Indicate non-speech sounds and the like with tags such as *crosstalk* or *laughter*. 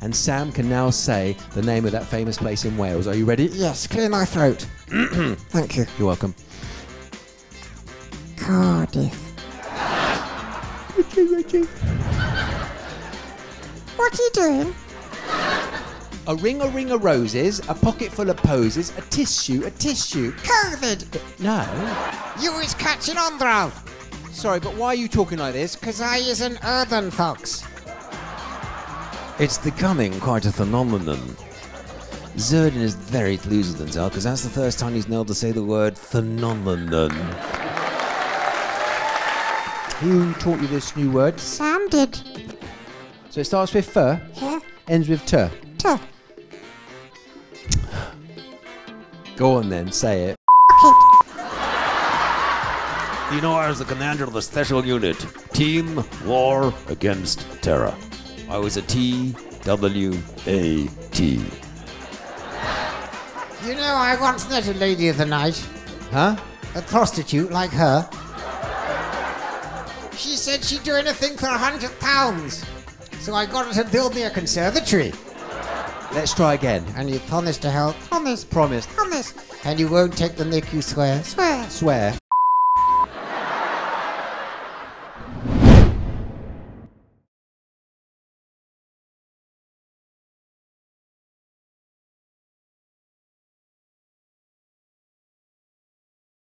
and Sam can now say the name of that famous place in Wales. Are you ready? Yes, clear my throat. *clears throat* Thank you. You're welcome. Cardiff. What are you doing? A ring, a ring of roses, a pocket full of posies, a tissue, a tissue. COVID. Uh, no. You is catching on, though. Sorry, but why are you talking like this? Because I is an earthen fox. It's becoming quite a phenomenon. Zerdin is very pleased with himself because that's the first time he's nailed to say the word phenomenon. Who taught you this new word? Sam did. So it starts with fur, Yeah. ends with ter. Tuh. Go on then, say it. You know, I was the commander of the special unit, Team War Against Terror. I was a T W A T. You know, I once met a lady of the night, Huh? a prostitute like her. She said she'd do anything for a hundred pounds. So I got her to build me a conservatory. Let's try again. And you promised to help. Promise. Promise. Promise. And you won't take the nick, you swear. Swear. Swear.